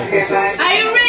Are you ready?